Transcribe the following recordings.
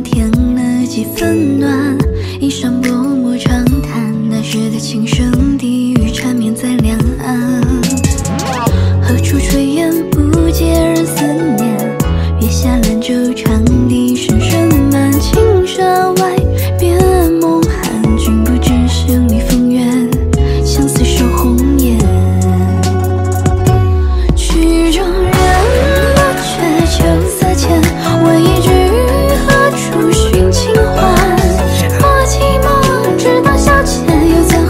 添了几分暖，一晌薄暮长叹。那时的琴声低语，缠绵在两岸。何处炊烟？ 여자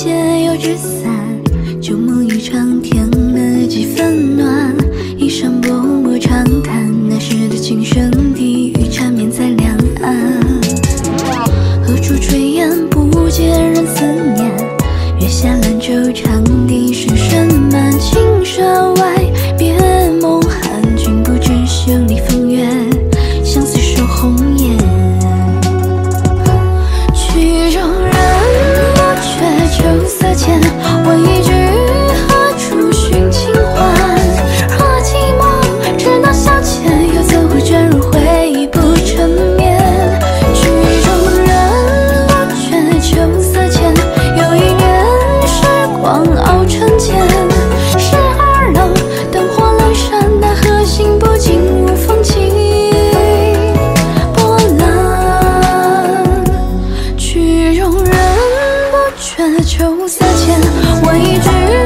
借油纸伞，旧梦一场，添了几分暖。一声薄墨长叹。这秋色浅，问一句。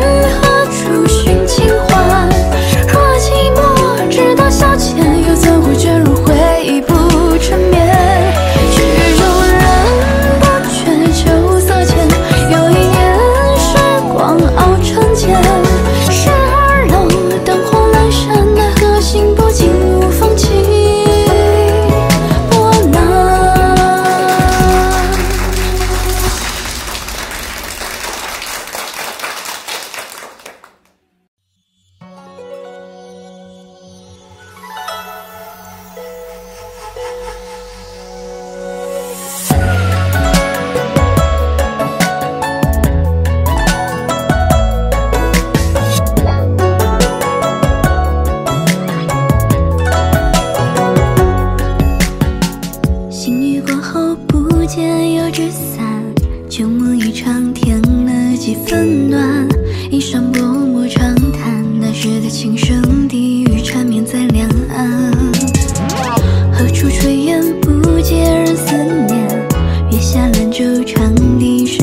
散，旧梦一场，添了几分暖。一晌默墨长谈，那时的琴声低语，缠绵在两岸。何处炊烟不见人思念？月下兰舟长笛声。